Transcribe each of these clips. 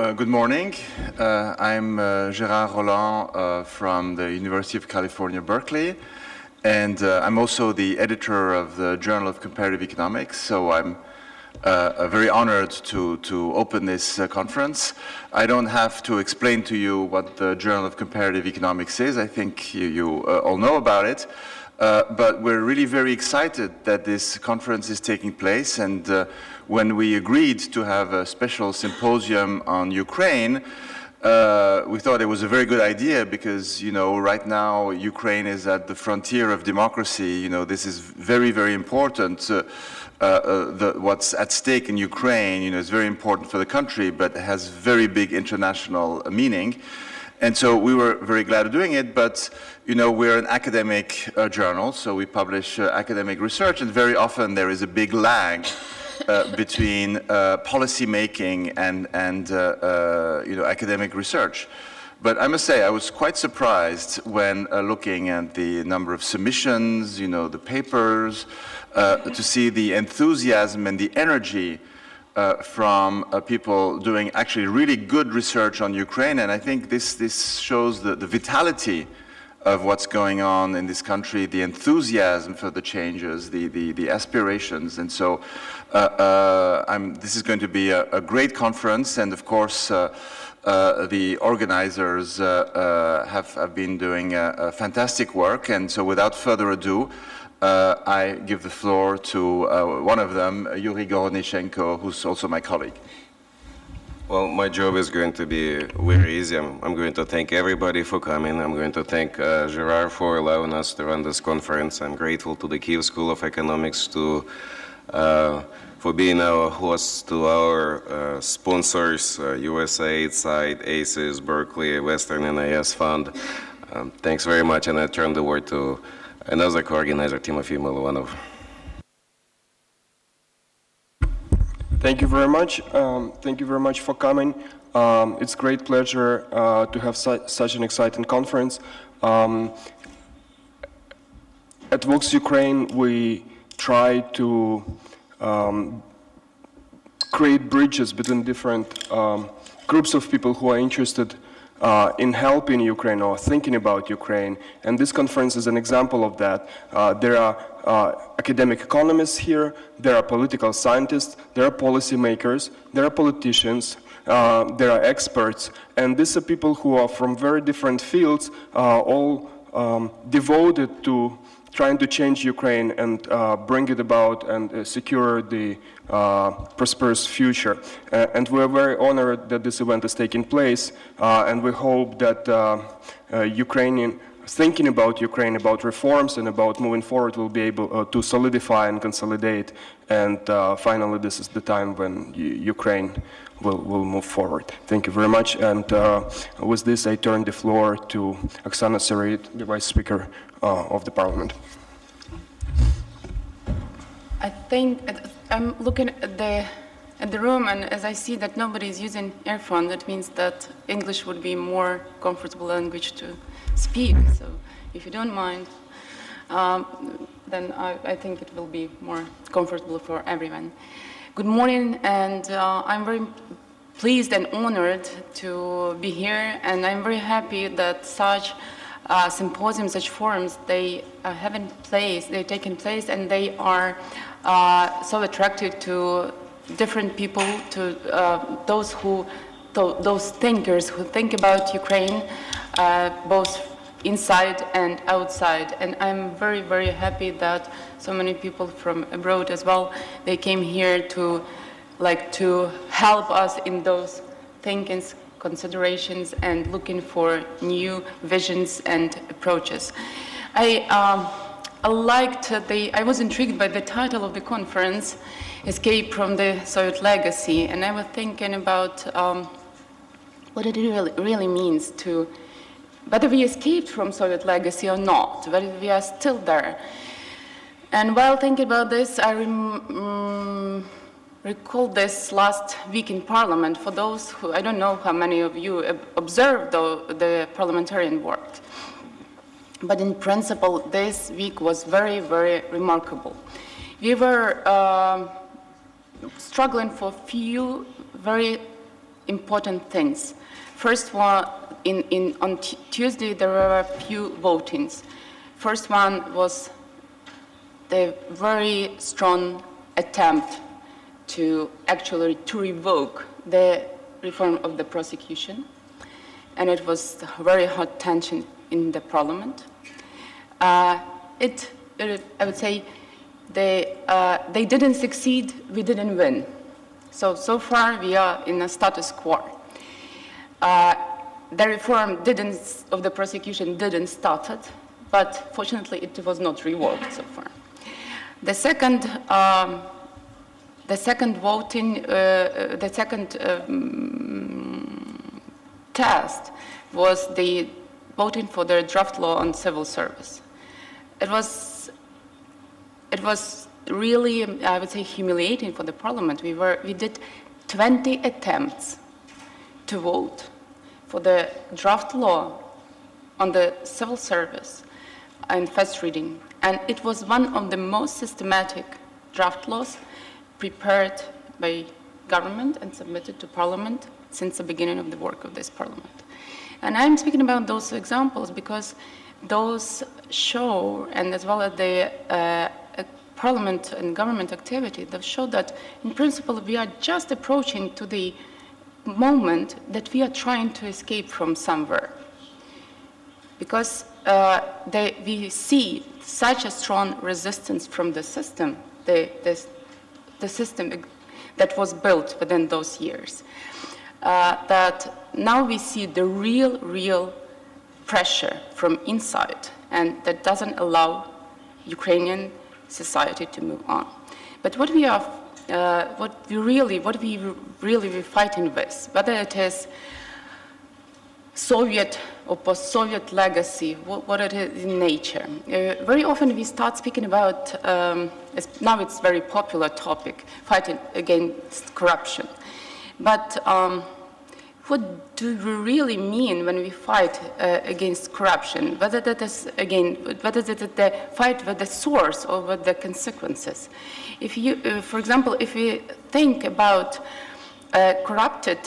uh, good morning. Uh, I'm uh, Gérard Roland uh, from the University of California, Berkeley, and uh, I'm also the editor of the Journal of Comparative Economics, so I'm very honored to, to open this conference. I don't have to explain to you what the Journal of Comparative Economics is. I think you, you all know about it. Uh, but we're really very excited that this conference is taking place. And uh, when we agreed to have a special symposium on Ukraine, uh, we thought it was a very good idea because, you know, right now Ukraine is at the frontier of democracy. You know, this is very, very important. Uh, uh, the, what's at stake in Ukraine, you know, is very important for the country, but has very big international meaning. And so we were very glad of doing it, but you know, we're an academic uh, journal, so we publish uh, academic research, and very often there is a big lag uh, between uh, policy making and, and uh, uh, you know, academic research. But I must say, I was quite surprised when looking at the number of submissions, you know, the papers, to see the enthusiasm and the energy uh, from uh, people doing actually really good research on Ukraine. And I think this, this shows the, the vitality of what's going on in this country, the enthusiasm for the changes, the, the, the aspirations. And so uh, uh this is going to be a, a, great conference. And of course, uh, the organizers have, have been doing fantastic work. And so without further ado, uh, I give the floor to uh, one of them, Yuriy Gorodnichenko, who's also my colleague. Well, my job is going to be very easy. I'm, I'm going to thank everybody for coming. I'm going to thank uh, Gerard for allowing us to run this conference. I'm grateful to the Kiev School of Economics to, uh, for being our host, to our uh, sponsors, USAID, SIDE, ACES, Berkeley, Western NIS Fund. Um, thanks very much, and I turn the word to another co-organizer, Tymofiy Mylovanov. Thank you very much. Um, thank you very much for coming. Um, it's great pleasure uh, to have su such an exciting conference. Um, at Vox Ukraine, we try to um, create bridges between different um, groups of people who are interested uh, in helping Ukraine or thinking about Ukraine. And this conference is an example of that. Uh, there are uh, academic economists here, there are political scientists, there are policymakers, there are politicians, uh, there are experts, and these are people who are from very different fields, uh, all um, devoted to trying to change Ukraine and uh, bring it about and uh, secure the uh, prosperous future. Uh, and we're very honored that this event is taking place, uh, and we hope that uh, Ukrainian thinking about Ukraine, about reforms and about moving forward will be able to solidify and consolidate. And finally, this is the time when Ukraine will, will move forward. Thank you very much. And with this, I turn the floor to Oksana Syroid, the Vice Speaker uh, of the parliament. I think I'm looking at the at the room, and as I see that nobody is using earphone, that means that English would be more comfortable language to speak. So, if you don't mind, um, then I, I, think it will be more comfortable for everyone. Good morning, and uh, I'm very pleased and honored to be here, and I'm very happy that such uh, symposiums, such forums, they uh, haven't place, they've taken place, and they are uh, so attractive to different people, to uh, those who, to, those thinkers who think about Ukraine, uh, both inside and outside. And I'm very, very happy that so many people from abroad as well, they came here to like to help us in those thinkings considerations and looking for new visions and approaches. I, um, I liked the, I was intrigued by the title of the conference, Escape from the Soviet Legacy, and I was thinking about um, what it really, really means to, whether we escaped from Soviet legacy or not, whether we are still there. And while thinking about this, I um, recall this last week in Parliament. For those who, I don't know how many of you observed the, the parliamentarian work, but in principle, this week was very, very remarkable. We were uh, struggling for few very important things. First one, in, in, on Tuesday, there were a few votings. First one was the very strong attempt to actually to revoke the reform of the prosecution, and it was very hot tension in the parliament. Uh, it, it, I would say, they, uh, they didn't succeed, we didn't win. So, so far we are in a status quo. Uh, the reform didn't, of the prosecution didn't started, but fortunately it was not reworked so far. The second, um, the second voting, uh, the second um, test was the voting for the draft law on civil service. It was, it was really, I would say, humiliating for the parliament. We, were, we did 20 attempts to vote for the draft law on the civil service and first reading. And it was one of the most systematic draft laws prepared by government and submitted to parliament since the beginning of the work of this parliament. And I'm speaking about those examples because those show, and as well as the uh, parliament and government activity, that show that in principle we are just approaching to the moment that we are trying to escape from somewhere. Because uh, they, we see such a strong resistance from the system, the, the, the system that was built within those years, uh, that now we see the real, real pressure from inside, and that doesn't allow Ukrainian society to move on. But what we are, uh, what we really, what we really be fighting with, whether it is Soviet or post-Soviet legacy, what, what, it is in nature. Uh, very often we start speaking about, um, it's, now it's very popular topic, fighting against corruption. But um, what do we really mean when we fight uh, against corruption? Whether that is, again, whether that is the fight with the source or with the consequences. If you, uh, for example, if we think about uh, corrupted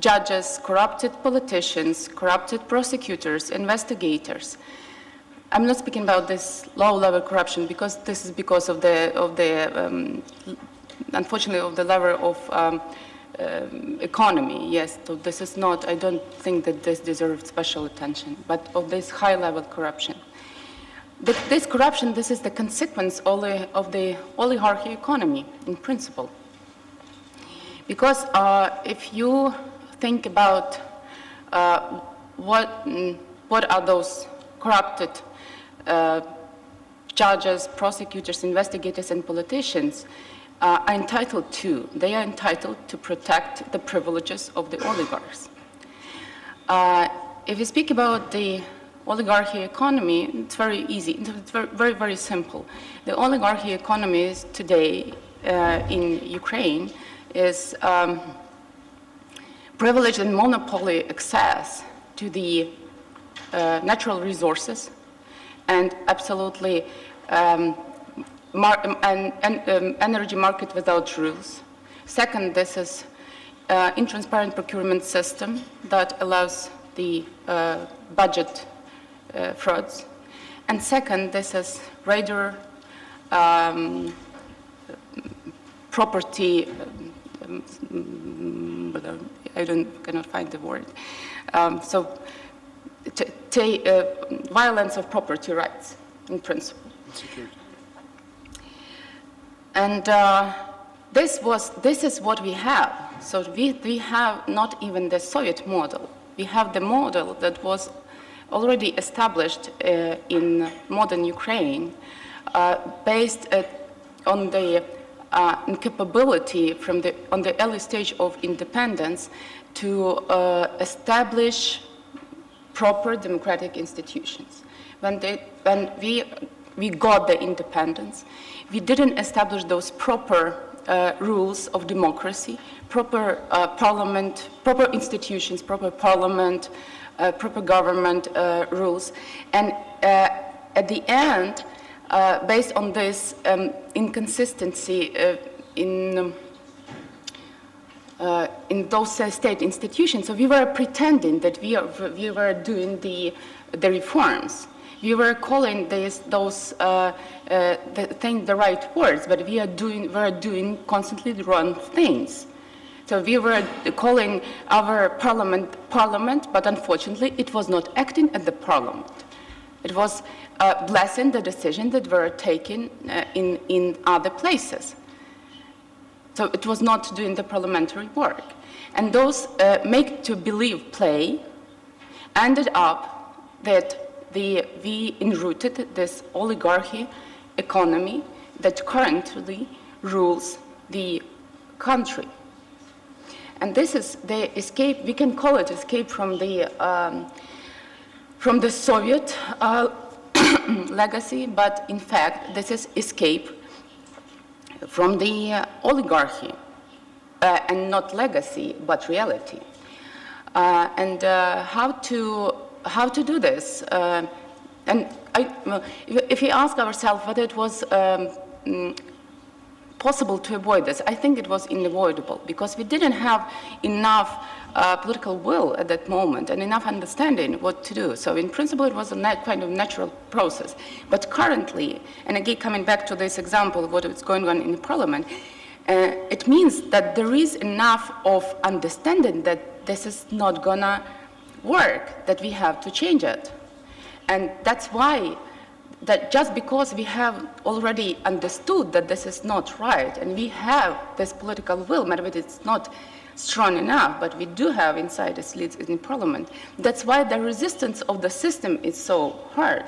judges, corrupted politicians, corrupted prosecutors, investigators. I'm not speaking about this low-level corruption because this is because of the, of the um, unfortunately, of the level of um, um, economy. Yes, so this is not. I don't think that this deserves special attention. But of this high-level corruption, the, this corruption, this is the consequence only of the oligarchy economy in principle. Because uh, if you think about uh, what, what are those corrupted uh, judges, prosecutors, investigators, and politicians uh, are entitled to. They are entitled to protect the privileges of the oligarchs. Uh, if we speak about the oligarchy economy, it's very easy. It's very, very, very simple. The oligarchy economy today uh, in Ukraine is um, privilege and monopoly access to the uh, natural resources and absolutely um, an, an um, energy market without rules. Second, this is uh, intransparent procurement system that allows the uh, budget uh, frauds. And second, this is radar um, property um, I don't, cannot find the word. Um, so, uh, violence of property rights in principle. And uh, this was, this is what we have. So we, we have not even the Soviet model. We have the model that was already established uh, in modern Ukraine, uh, based uh, on the uh, incapability from the, on the early stage of independence to uh, establish proper democratic institutions. When, they, when we, we got the independence, we didn't establish those proper uh, rules of democracy, proper uh, parliament, proper institutions, proper parliament, uh, proper government uh, rules. And at the end, uh, based on this um, inconsistency uh, in um, uh, in those uh, state institutions. So we were pretending that we, are, we were doing the, the reforms. We were calling those uh, uh, the thing the right words, but we are doing, we are doing constantly the wrong things. So we were calling our parliament parliament, but unfortunately it was not acting at the parliament. It was uh, blessing the decision that were taken uh, in, in other places. So it was not doing the parliamentary work. And those uh, make to believe play ended up that the, we enrooted this oligarchy economy that currently rules the country. And this is the escape, we can call it escape from the, um, from the Soviet uh, legacy, but in fact, this is escape from the uh, oligarchy, uh, and not legacy, but reality. Uh, and uh, how, to, how to do this? Uh, and I, if, we ask ourselves whether it was um, mm, possible to avoid this, I think it was unavoidable because we didn't have enough uh, political will at that moment and enough understanding what to do. So in principle, it was a kind of natural process. But currently, and again coming back to this example of what is going on in the parliament, uh, it means that there is enough of understanding that this is not gonna work, that we have to change it. And that's why that just because we have already understood that this is not right and we have this political will, maybe it's not strong enough, but we do have inside the elites in parliament. That's why the resistance of the system is so hard.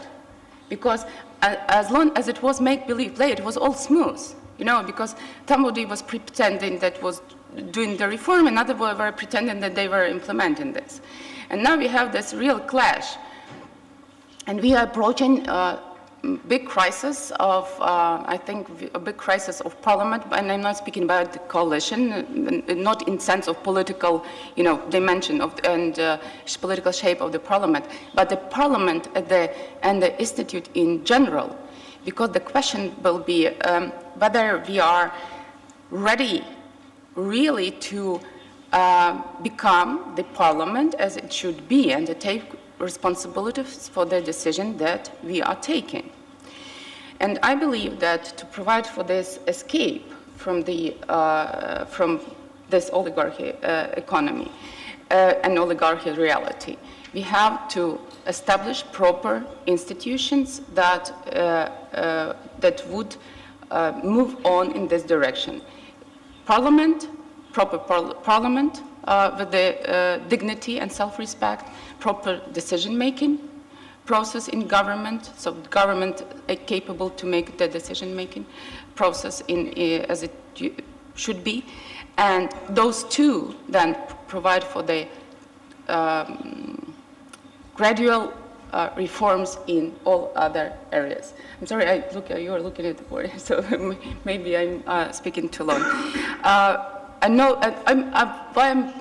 Because as long as it was make-believe play, it was all smooth. You know, because somebody was pretending that was doing the reform, and others were pretending that they were implementing this. And now we have this real clash. And we are approaching a big crisis of, uh, I think, a big crisis of parliament, and I'm not speaking about the coalition, not in sense of political, you know, dimension of and uh, political shape of the parliament, but the parliament the, and the institute in general, because the question will be um, whether we are ready really to uh, become the parliament as it should be and to take responsibilities for the decision that we are taking. And I believe that to provide for this escape from, the, uh, from this oligarchy uh, economy uh, and oligarchy reality, we have to establish proper institutions that, uh, that would move on in this direction. Parliament, proper par parliament with the dignity and self-respect, proper decision-making process in government, so government capable to make the decision-making process in, uh, as it should be, and those two then provide for the um, gradual uh, reforms in all other areas. I'm sorry, I look, you are looking at the board, so maybe I'm uh, speaking too long. Uh, I know, I, I'm, I'm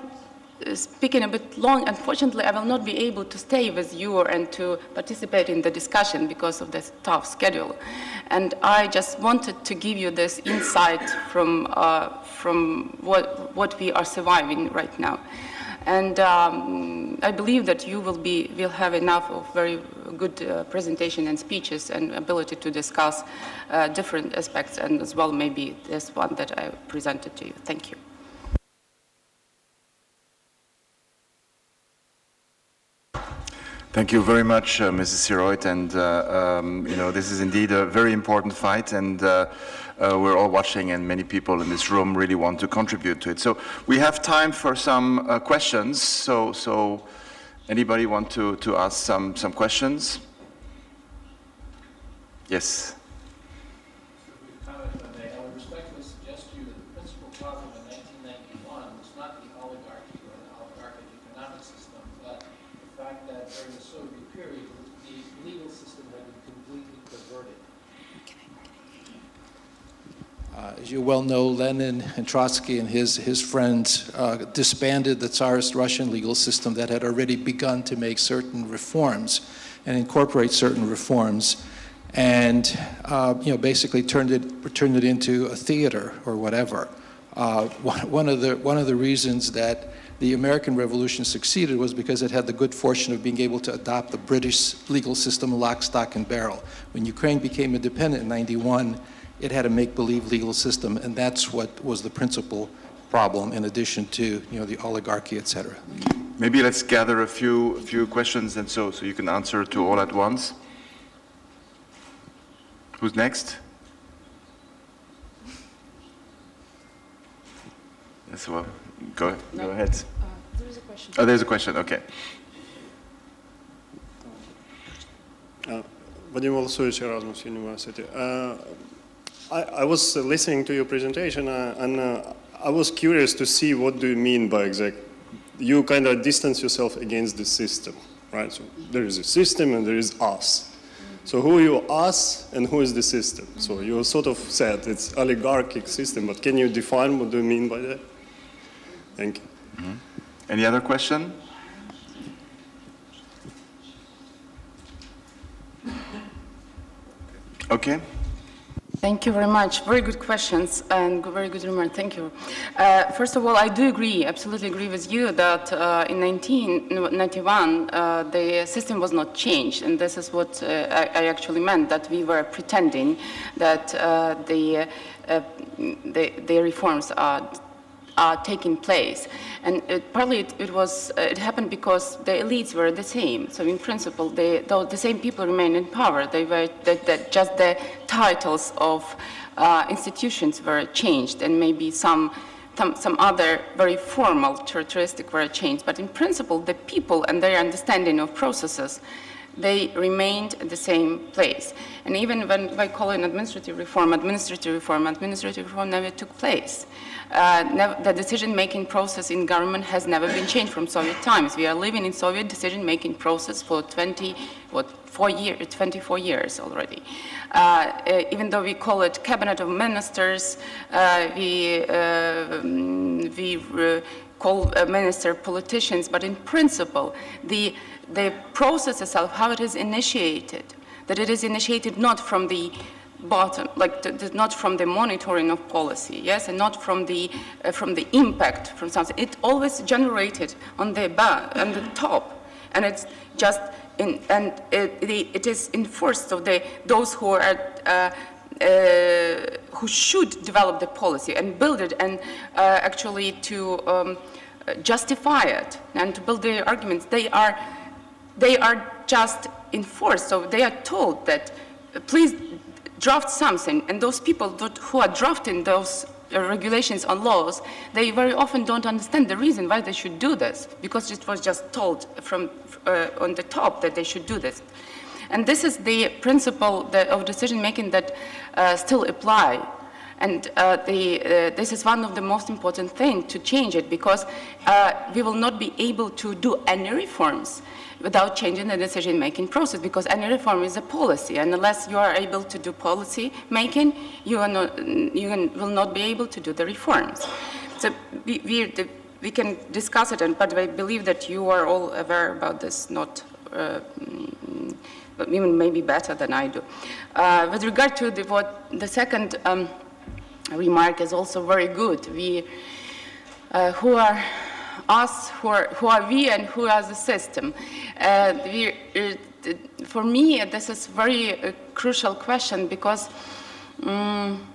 speaking a bit long, unfortunately, I will not be able to stay with you and to participate in the discussion because of this tough schedule. And I just wanted to give you this insight from, uh, from what, what we are surviving right now. And um, I believe that you will, be, will have enough of very good uh, presentation and speeches and ability to discuss uh, different aspects and as well maybe this one that I presented to you. Thank you. Thank you very much, uh, Mrs. Syroid. And, uh, um, you know, this is indeed a very important fight, and uh, uh, we're all watching, and many people in this room really want to contribute to it. So we have time for some uh, questions. So, so anybody want to, to ask some, some questions? Yes. As you well know, Lenin and Trotsky and his, his friends uh, disbanded the Tsarist Russian legal system that had already begun to make certain reforms and incorporate certain reforms and uh, you know, basically turned it, turned it into a theater or whatever. Uh, one of the, one of the reasons that the American Revolution succeeded was because it had the good fortune of being able to adopt the British legal system lock, stock, and barrel. When Ukraine became independent in 91, it had a make-believe legal system, and that's what was the principal problem in addition to, you know, the oligarchy, et cetera. Maybe let's gather a few, a few questions and so, so you can answer to all at once. Who's next? Yes, well, go, go ahead. there is a question. Oh, there's a question, okay. Vadym Volosovych, Erasmus University. Uh, I, I was uh, listening to your presentation uh, and uh, I was curious to see what do you mean by exact. You kind of distance yourself against the system, right? So there is a system and there is us. So who are you us and who is the system? So you sort of said it's oligarchic system, but can you define what do you mean by that? Thank you. Any other question? Okay. Thank you very much. Very good questions and very good remark. Thank you. Uh, first of all, I do agree, absolutely agree with you that uh, in 1991 uh, the system was not changed, and this is what uh, I, I actually meant that we were pretending that uh, the, uh, the the reforms are taking place. And it, partly it, it was, uh, it happened because the elites were the same. So in principle, they, though the same people remained in power, they were, that, just the titles of uh, institutions were changed and maybe some, some, some other very formal characteristic were changed. But in principle, the people and their understanding of processes they remained at the same place. And even when I call it administrative reform, administrative reform, administrative reform never took place. Uh, the decision-making process in government has never been changed from Soviet times. We are living in Soviet decision-making process for 20, what, four year, 24 years already. Uh, even though we call it cabinet of ministers, uh, we, uh, we uh, call minister politicians, but in principle, the the process itself, how it is initiated, that it is initiated not from the bottom, like not from the monitoring of policy, yes, and not from the uh, from the impact from something. It always generated on the back, on the top, and it's just in, and it, it, is enforced. So the those who are uh, uh, who should develop the policy and build it, and uh, actually to um, justify it and to build the arguments, they are they are just enforced. So they are told that uh, please draft something, and those people who are drafting those uh, regulations and laws, they very often don't understand the reason why they should do this, because it was just told from uh, on the top that they should do this. And this is the principle that, of decision making that uh, still apply. And uh, the, uh, this is one of the most important things to change it because we will not be able to do any reforms without changing the decision-making process because any reform is a policy and unless you are able to do policy making, you, not, you will not be able to do the reforms. So we, we, we can discuss it, and, but I believe that you are all aware about this, not uh, even maybe better than I do. Uh, with regard to the, what the second um, remark is also very good. We uh, who are us, who are, who are we, and who are the system. Uh, we, for me, this is very uh, crucial question because, um,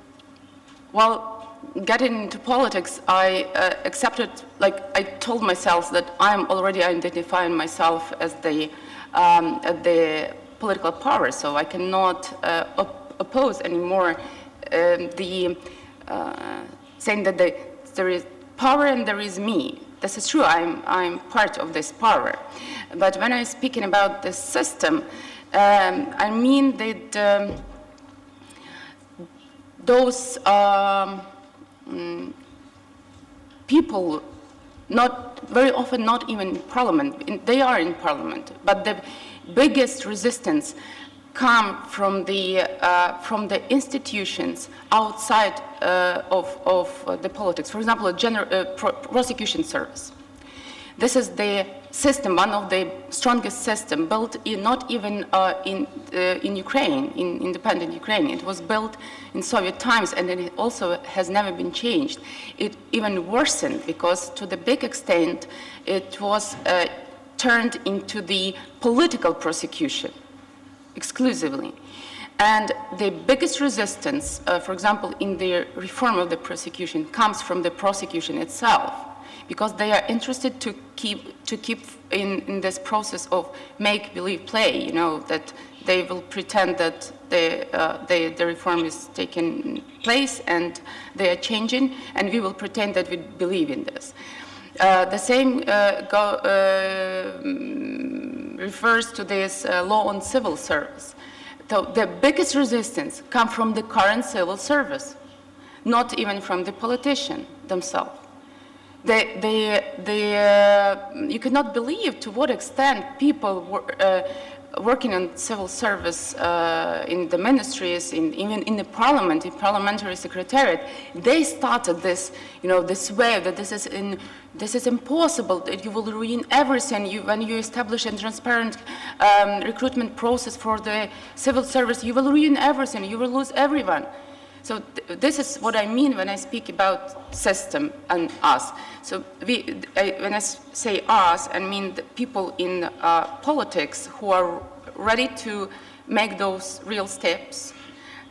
well, getting into politics, I uh, accepted, like, I told myself that I'm already identifying myself as the, um, the political power, so I cannot uh, op oppose anymore um, the uh, saying that the, there is power and there is me. This is true, I'm, I'm part of this power. But when I'm speaking about the system, um, I mean that um, those um, mm, people, not very often not even in parliament, in, they are in parliament, but the biggest resistance come from the, uh, from the institutions outside uh, of, of uh, the politics. For example, a general, uh, pro prosecution service. This is the system, one of the strongest system built in, not even uh, in, in Ukraine, in independent Ukraine. It was built in Soviet times and it also has never been changed. It even worsened because to the big extent it was turned into the political prosecution exclusively. And the biggest resistance, uh, for example, in the reform of the prosecution comes from the prosecution itself because they are interested to keep, to keep in, in this process of make-believe play, you know, that they will pretend that the, uh, the, the reform is taking place and they are changing, and we will pretend that we believe in this. Uh, the same uh, go, uh, refers to this uh, law on civil service. So the biggest resistance comes from the current civil service, not even from the politician themselves. Uh, you cannot believe to what extent people were, uh, working in civil service uh, in the ministries, in, even in the parliament, in parliamentary secretariat, they started this, you know, this wave that this is, in, this is impossible, that you will ruin everything. You, when you establish a transparent um, recruitment process for the civil service, you will ruin everything, you will lose everyone. So th this is what I mean when I speak about system and us. So we, I, when I say us, I mean the people in uh, politics who are ready to make those real steps,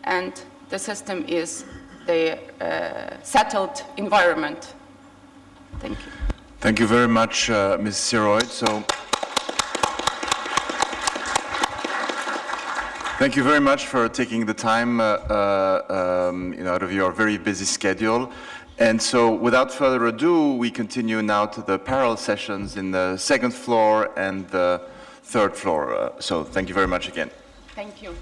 and the system is the uh, settled environment. Thank you. Thank you very much, uh, Ms. Syroid. So. Thank you very much for taking the time uh, uh, um, you know, out of your very busy schedule. And so without further ado, we continue now to the parallel sessions in the second floor and the third floor. Uh, so thank you very much again. Thank you.